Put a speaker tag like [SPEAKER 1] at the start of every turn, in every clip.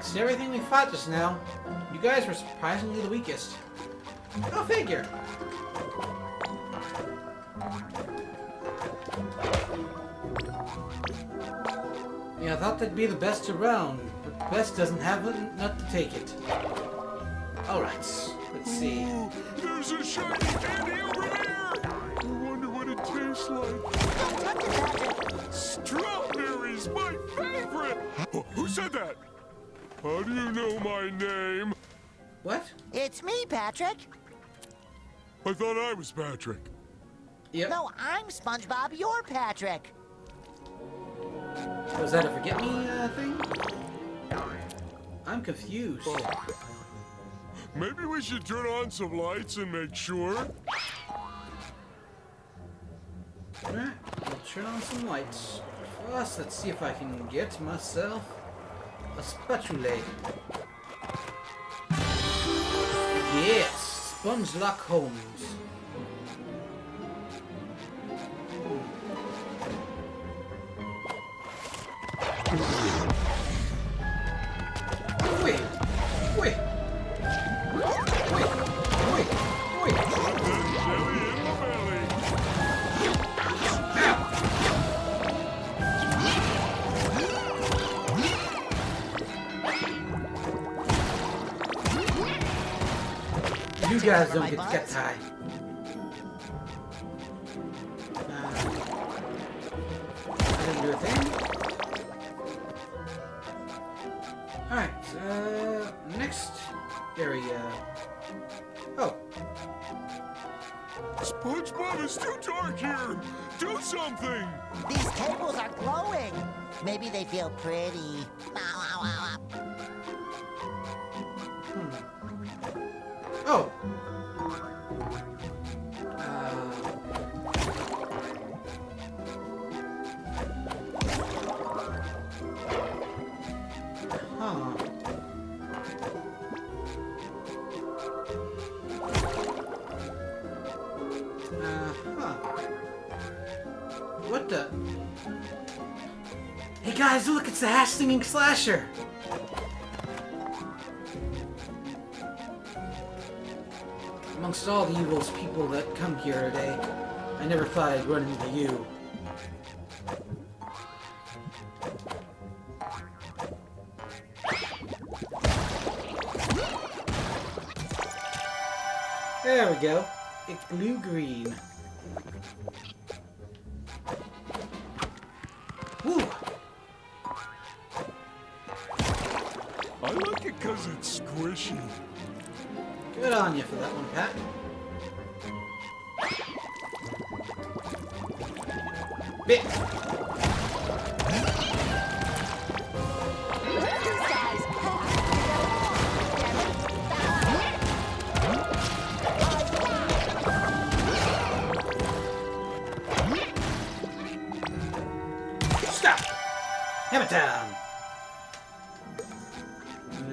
[SPEAKER 1] amongst everything we fought just now, you guys were surprisingly the weakest. Go figure. Yeah, I thought that'd be the best around, but the best doesn't have a nut to take it. Alright, let's see.
[SPEAKER 2] Ooh, there's a shiny candy over there! I wonder what it tastes like. Strawberries, my favorite! Who said that? How do you know my name?
[SPEAKER 1] What?
[SPEAKER 3] It's me, Patrick.
[SPEAKER 2] I thought I was Patrick.
[SPEAKER 1] Yep.
[SPEAKER 3] No, I'm SpongeBob. You're Patrick.
[SPEAKER 1] Was that a forget me uh, thing? I'm confused.
[SPEAKER 2] Oh. Maybe we should turn on some lights and make sure.
[SPEAKER 1] Alright, we'll turn on some lights. First, let's see if I can get myself a spatula. Yes, Sponge Lock Holmes. Guys don't
[SPEAKER 3] my
[SPEAKER 1] get to get
[SPEAKER 3] buzz?
[SPEAKER 1] tied. I didn't do a thing. Alright, uh, next area. Oh,
[SPEAKER 2] SpongeBob, it's too dark here. Do something.
[SPEAKER 3] These tables are glowing. Maybe they feel pretty.
[SPEAKER 1] Oh. Uh, huh. Uh-huh. What the? Hey guys, look, it's the hash slinging slasher! Amongst all the evils people that come here today, I never thought I'd run into you. There we go. It's blue green. Woo!
[SPEAKER 2] I like it because it's squishy.
[SPEAKER 1] Good on you for that one, Pat.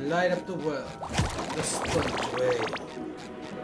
[SPEAKER 1] Light up the world. The sponge way.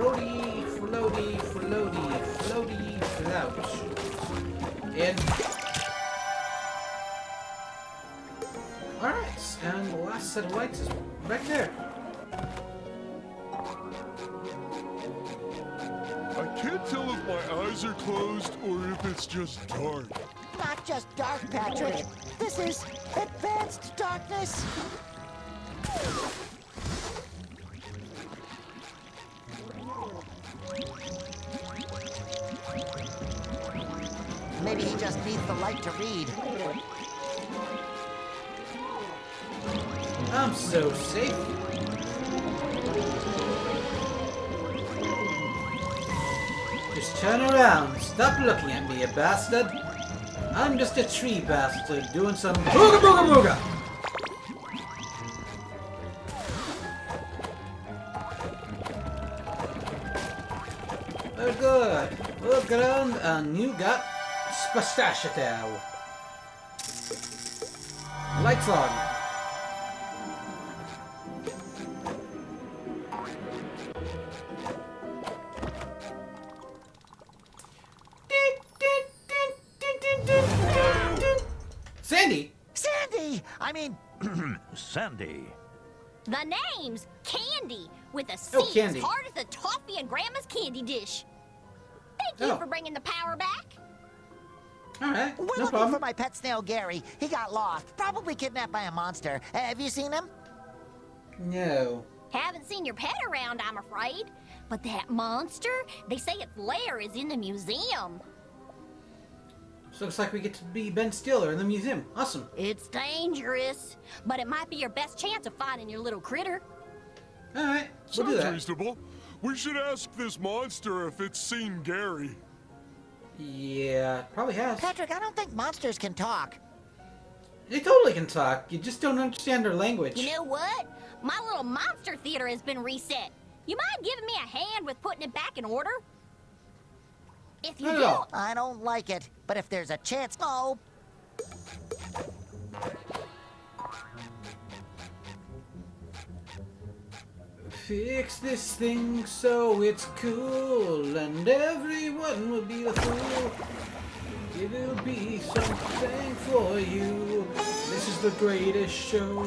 [SPEAKER 1] Floaty, floaty, floaty, floaty, float. In. Alright, and the last set of lights is right there.
[SPEAKER 2] I can't tell if my eyes are closed or if it's just dark.
[SPEAKER 3] Not just dark, Patrick. This is advanced darkness. Read.
[SPEAKER 1] I'm so safe. Just turn around. Stop looking at me, you bastard. I'm just a tree bastard doing some booga booga booga. Oh good. Look around and you got spastachio. Lights on. Sandy!
[SPEAKER 3] Sandy! I mean,
[SPEAKER 4] Sandy.
[SPEAKER 5] The name's Candy, with a C
[SPEAKER 1] Oh, Candy.
[SPEAKER 5] as hard as the toffee in Grandma's candy dish. Thank you
[SPEAKER 1] Oh.
[SPEAKER 5] for bringing the power back.
[SPEAKER 1] Alright,
[SPEAKER 3] we're
[SPEAKER 1] no
[SPEAKER 3] looking
[SPEAKER 1] problem.
[SPEAKER 3] for my pet snail, Gary. He got lost, probably kidnapped by a monster. Uh, have you seen him?
[SPEAKER 1] No.
[SPEAKER 5] Haven't seen your pet around, I'm afraid. But that monster, they say its lair is in the museum.
[SPEAKER 1] So looks like we get to be Ben Stiller in the museum. Awesome.
[SPEAKER 5] It's dangerous, but it might be your best chance of finding your little critter.
[SPEAKER 1] Alright, we'll do
[SPEAKER 2] Sounds
[SPEAKER 1] that.
[SPEAKER 2] reasonable. We should ask this monster if it's seen Gary.
[SPEAKER 1] Yeah, probably has.
[SPEAKER 3] Patrick, I don't think monsters can talk.
[SPEAKER 1] They totally can talk. You just don't understand their language.
[SPEAKER 5] You know what? My little monster theater has been reset. You mind giving me a hand with putting it back in order? If you
[SPEAKER 1] Not
[SPEAKER 5] do,
[SPEAKER 1] all.
[SPEAKER 3] I don't like it, but if there's a chance, oh,
[SPEAKER 1] Fix this thing so it's cool, and everyone will be the fool. It'll be something for you. This is the greatest show.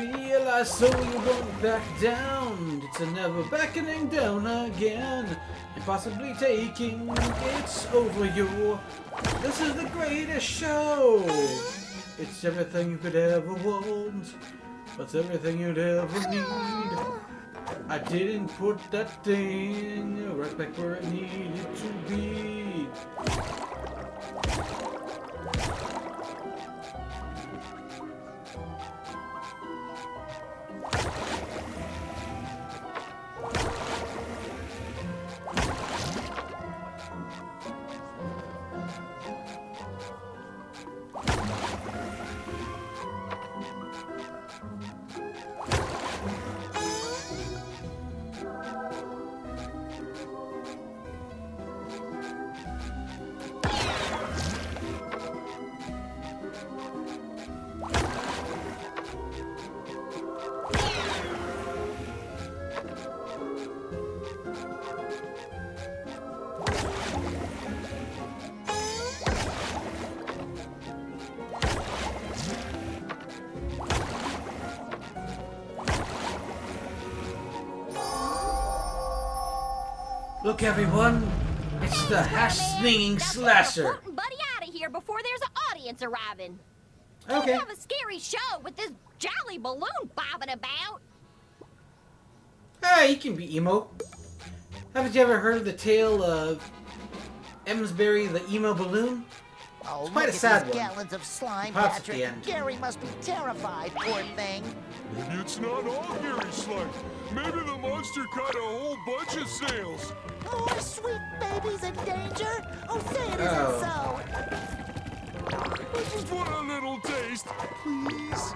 [SPEAKER 1] Realize so you won't back down. It's never backing down again. And possibly taking it's over you. This is the greatest show. It's everything you could ever want. It's everything you'd ever need. I didn't put that thing right back where it needed to be. Look, everyone, it's the hash slinging slasher.
[SPEAKER 5] Putting Buddy out of here before there's an audience arriving.
[SPEAKER 1] Okay.
[SPEAKER 5] Don't have a scary show with this jolly balloon bobbing about.
[SPEAKER 1] Hey, you can be emo. Haven't you ever heard of the tale of Emsbury the emo balloon?
[SPEAKER 3] oh, it's
[SPEAKER 1] quite
[SPEAKER 3] look
[SPEAKER 1] a sad
[SPEAKER 3] at these
[SPEAKER 1] one.
[SPEAKER 3] gallons of slime,
[SPEAKER 1] Pops at the
[SPEAKER 3] Patrick. Gary must be terrified, poor thing.
[SPEAKER 2] Maybe it's not all Gary slime. Maybe the monster caught a whole bunch of snails.
[SPEAKER 3] More sweet babies in danger? Oh, say it
[SPEAKER 1] Oh.
[SPEAKER 3] isn't so.
[SPEAKER 2] I just want a little taste, please.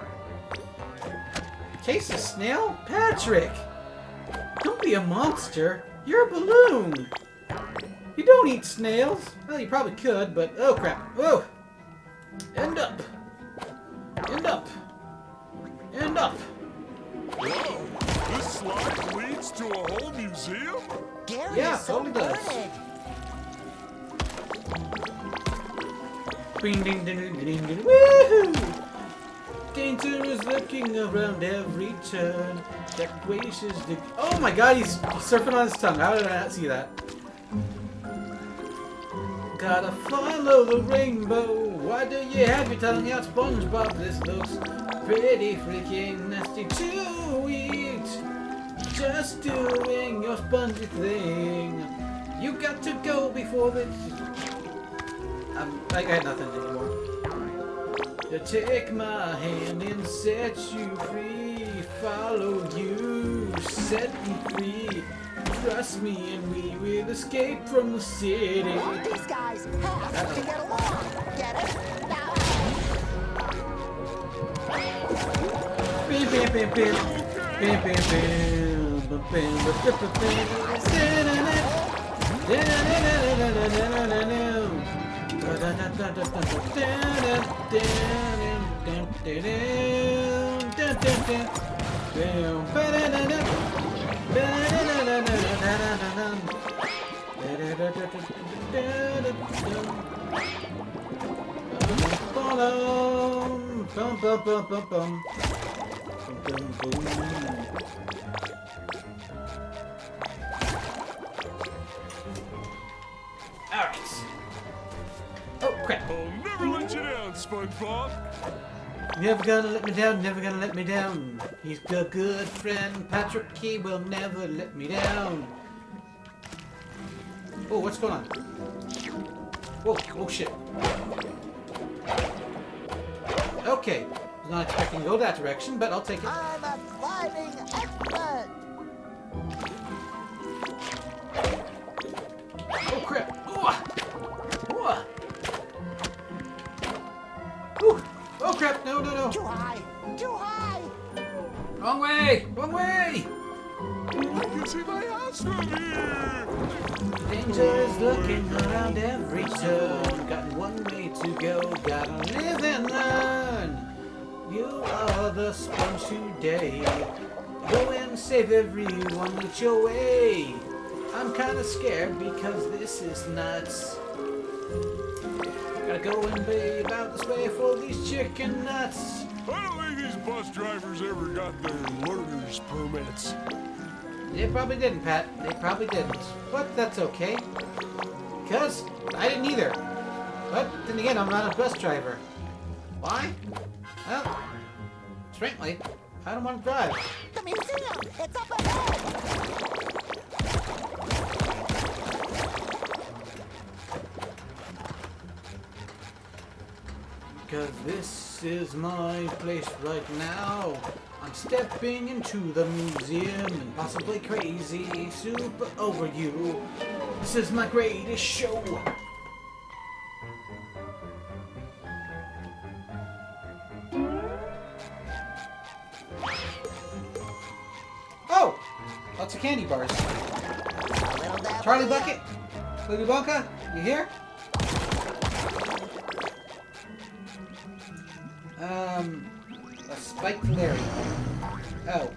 [SPEAKER 1] Taste a snail? Patrick! Don't be a monster. You're a balloon. You don't eat snails. Well, you probably could, but oh crap. Oh! End up. End up. End up.
[SPEAKER 2] Whoa, this slide leads to a whole museum?
[SPEAKER 3] Gary
[SPEAKER 1] Yeah,
[SPEAKER 3] is so
[SPEAKER 1] totally does. Ding ding ding ding ding ding. Woohoo! Gator is looking around every turn. Jack wishes the. Oh my god, he's surfing on his tongue. How did I not see that? Gotta follow the rainbow. Why do you have your tongue out, SpongeBob? This looks pretty freaking nasty to eat. Just doing your spongy thing. You got to go before it. I'm, um, I got nothing anymore. Take my hand and set you free. Follow you, set me free. Trust me, and we will escape from the city.
[SPEAKER 3] These guys have to get along. Get it?
[SPEAKER 1] Bum, bum, bum, bum, bum. Oh, crap.
[SPEAKER 2] I'll never let you down, SpongeBob.
[SPEAKER 1] Never gonna let me down, never gonna let me down. He's a good friend, Patrick. He will never let me down. Oh, what's going on? Whoa, oh shit. Was not expecting to go that direction, but I'll take it.
[SPEAKER 3] I'm a climbing expert.
[SPEAKER 1] Oh crap! Ooh. Ooh. Ooh. Oh crap! No, no, no!
[SPEAKER 3] Too high. Too high.
[SPEAKER 1] Wrong way! Wrong way!
[SPEAKER 2] I can see my house from here.
[SPEAKER 1] Danger is looking around every turn. Got one way to go, gotta live and learn. You are the sponge today. Go and save everyone with your way. I'm kinda scared because this is nuts. Gotta go and be about this way for these chicken nuts.
[SPEAKER 2] I don't think these bus drivers ever got their learner's permits.
[SPEAKER 1] They probably didn't, Pat. They probably didn't. But that's okay. Because I didn't either. But then again, I'm not a bus driver. Why? Well, frankly, I don't want to drive.
[SPEAKER 3] The museum. It's up ahead.
[SPEAKER 1] Because this is my place right now. I'm stepping into the museum and possibly crazy, super over you. This is my greatest show. Charlie. Bucket? Willy Wonka? You here? Um, a spiked Larry. Oh.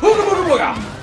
[SPEAKER 1] Booga booga booga!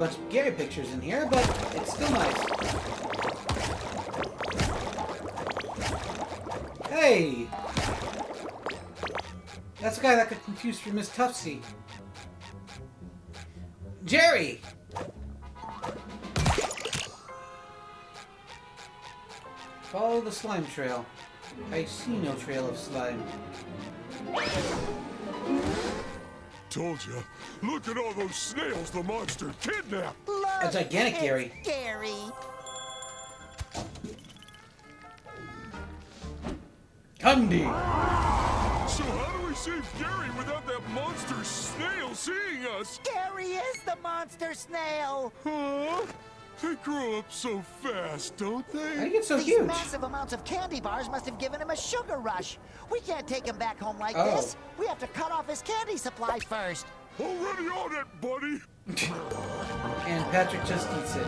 [SPEAKER 1] Bunch of Gary pictures in here, but it's still nice. Hey! That's the guy that got confused for Miss Tuftsy. Jerry! Follow the slime trail. I see no trail of slime.
[SPEAKER 2] Told you. Look at all those snails the monster kidnapped.
[SPEAKER 3] Look,
[SPEAKER 1] A gigantic
[SPEAKER 3] it's
[SPEAKER 1] Gary.
[SPEAKER 3] Gary.
[SPEAKER 1] Candy!
[SPEAKER 2] So how do we save Gary without that monster snail seeing us?
[SPEAKER 3] Gary is the monster snail.
[SPEAKER 2] Huh? They grow up so fast, don't
[SPEAKER 1] I
[SPEAKER 2] they?
[SPEAKER 1] think it's so
[SPEAKER 3] These
[SPEAKER 1] huge.
[SPEAKER 3] massive amounts of candy bars must have given him a sugar rush. We can't take him back home like
[SPEAKER 1] Oh.
[SPEAKER 3] this. We have to cut off his candy supply first.
[SPEAKER 2] Already on it, buddy.
[SPEAKER 1] And Patrick just eats it.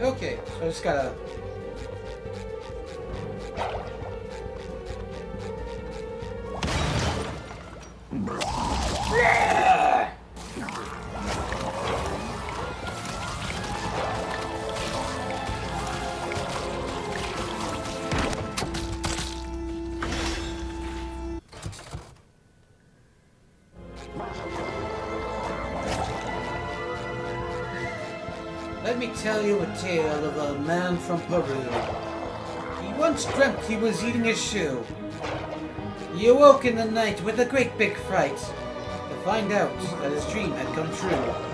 [SPEAKER 1] Okay, so I just gotta. From Peru. He once dreamt he was eating a shoe. He awoke in the night with a great big fright to find out that his dream had come true.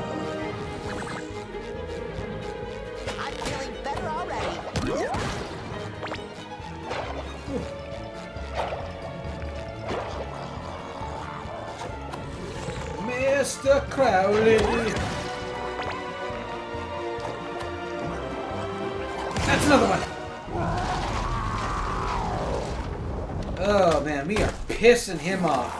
[SPEAKER 1] And him off.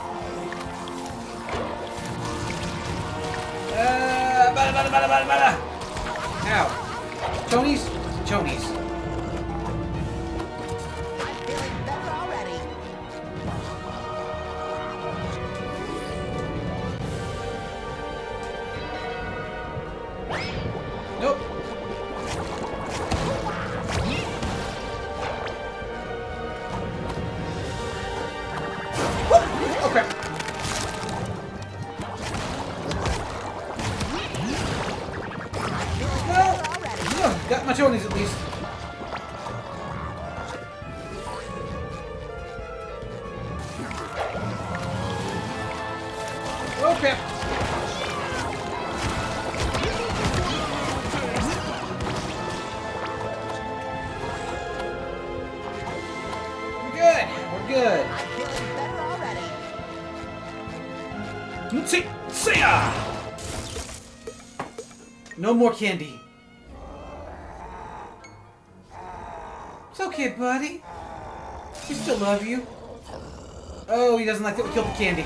[SPEAKER 1] Good.
[SPEAKER 3] I'm feeling better already.
[SPEAKER 1] See. See ya! No more candy. It's okay, buddy. We still love you. Oh, he doesn't like that we killed the candy.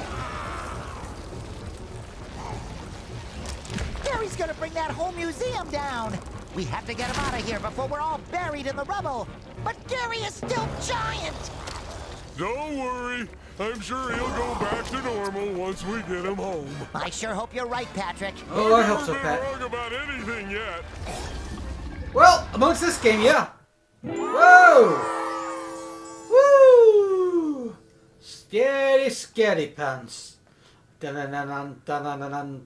[SPEAKER 3] Gary's gonna bring that whole museum down. We have to get him out of here before we're all buried in the rubble. But Gary is still giant.
[SPEAKER 2] Don't worry. I'm sure he'll go back to normal once we get him home.
[SPEAKER 3] I sure hope you're right, Patrick.
[SPEAKER 1] Oh, I
[SPEAKER 2] I've
[SPEAKER 1] hope
[SPEAKER 2] never
[SPEAKER 1] so,
[SPEAKER 2] been
[SPEAKER 1] Pat.
[SPEAKER 2] wrong about anything yet.
[SPEAKER 1] Well, amongst this game, yeah. Whoa! Woo! Scary, scary pants. Dun-dun-dun-dun, dun-dun-dun-dun,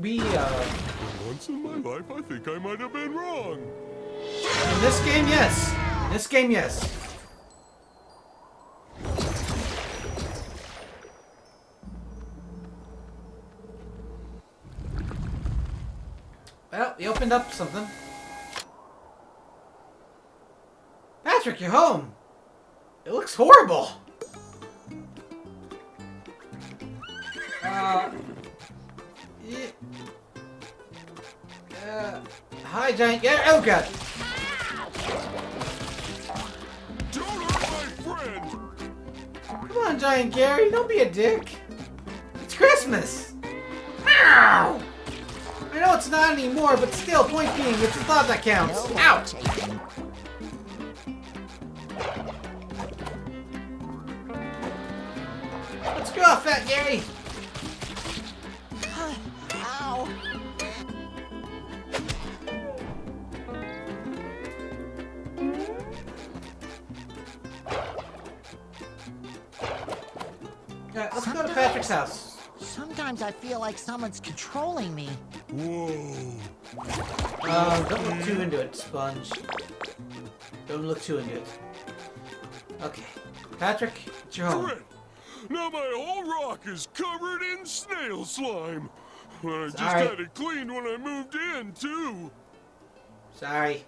[SPEAKER 1] we, uh...
[SPEAKER 2] Once in my life, I think I might have been wrong.
[SPEAKER 1] In this game, yes. In this game, yes. Well, you opened up something. Patrick, you're home. It looks horrible. Uh, yeah. Uh, hi, giant. Yeah, oh god. Come on, Giant Gary, don't be a dick. It's Christmas. Meow know it's not anymore, but still, point being, it's the thought that counts. Out!
[SPEAKER 3] Let's
[SPEAKER 1] go, Fat Gary!
[SPEAKER 3] Ow.
[SPEAKER 1] Alright, let's Sometimes, go to Patrick's house.
[SPEAKER 3] Sometimes I feel like someone's controlling me.
[SPEAKER 2] Whoa.
[SPEAKER 1] Uh, don't look too into it, Sponge. Don't look too into it. Okay. Patrick, it's your home.
[SPEAKER 2] Great. Now my whole rock is covered in snail slime. I just
[SPEAKER 1] Sorry.
[SPEAKER 2] had it cleaned when I moved in, too.
[SPEAKER 1] Sorry.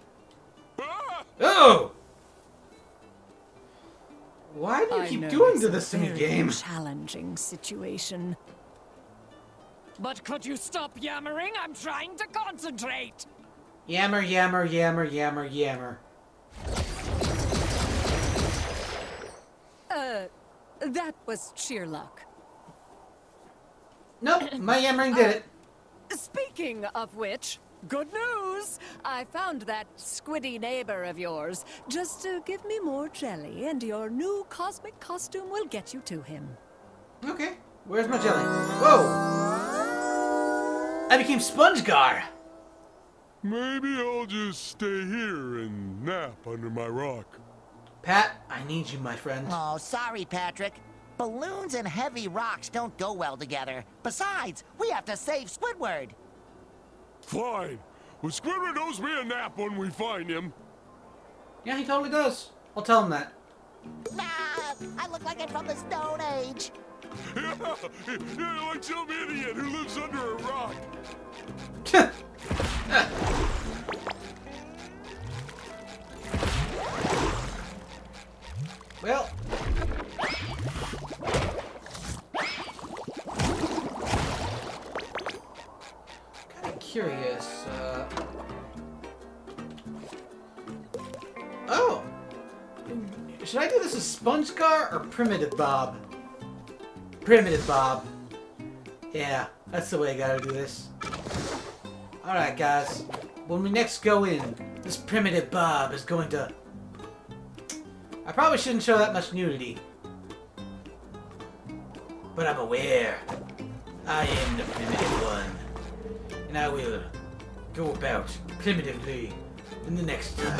[SPEAKER 2] Ah!
[SPEAKER 1] Oh! Why do you
[SPEAKER 6] I
[SPEAKER 1] keep doing
[SPEAKER 6] it's
[SPEAKER 1] to
[SPEAKER 6] a
[SPEAKER 1] this to me, game?
[SPEAKER 6] Challenging situation. But could you stop yammering? I'm trying to concentrate.
[SPEAKER 1] Yammer, yammer, yammer, yammer, yammer.
[SPEAKER 6] Uh, that was sheer luck.
[SPEAKER 1] Nope, my yammering did it.
[SPEAKER 6] Speaking of which, good news! I found that squiddy neighbor of yours. Just uh, give me more jelly, and your new cosmic costume will get you to him.
[SPEAKER 1] Okay, where's my jelly? Whoa! I became SpongeGar!
[SPEAKER 2] Maybe I'll just stay here and nap under my rock.
[SPEAKER 1] Pat, I need you, my friend.
[SPEAKER 3] Oh, sorry, Patrick. Balloons and heavy rocks don't go well together. Besides, we have to save Squidward.
[SPEAKER 2] Fine. Well, Squidward owes me a nap when we find him.
[SPEAKER 1] Yeah, he totally does. I'll tell him that.
[SPEAKER 3] Ah, I look like I'm from the Stone Age.
[SPEAKER 2] Yeah, yeah, like some idiot who lives under a rock.
[SPEAKER 1] well. Kind of curious. Uh... Oh! Should I do this as SpongeGar or Primitive Bob? Primitive Bob. Yeah, that's the way I gotta do this. Alright, guys. When we next go in, this Primitive Bob is going to... I probably shouldn't show that much nudity. But I'm aware. I am the primitive one. And I will go about primitively in the next time.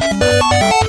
[SPEAKER 1] Música